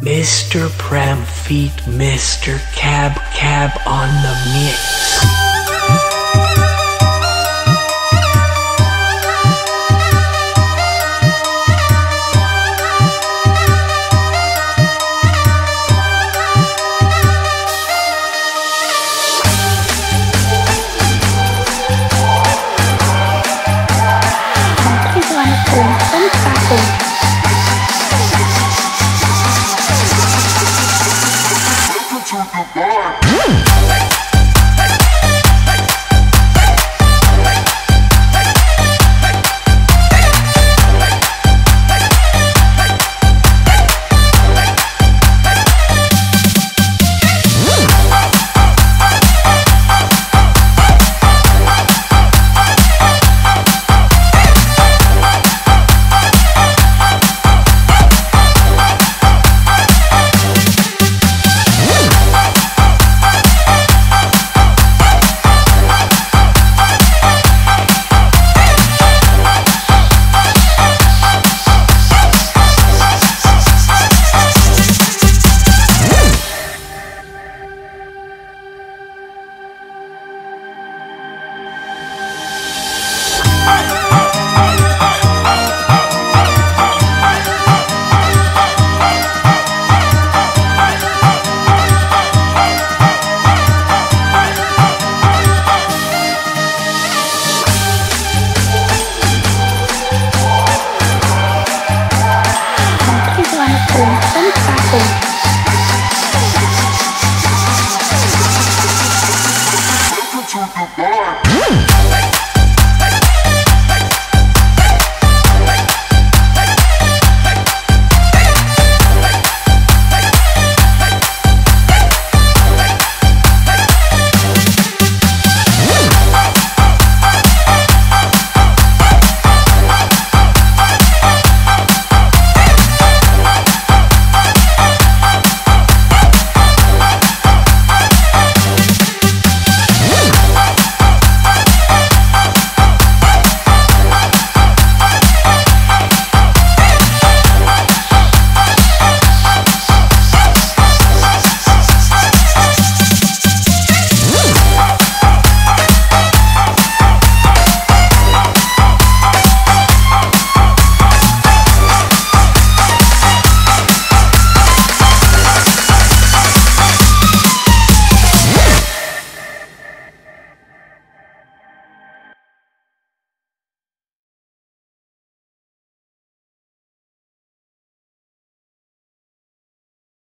Mr. Pram Feet, Mr. Cab Cab on the mix.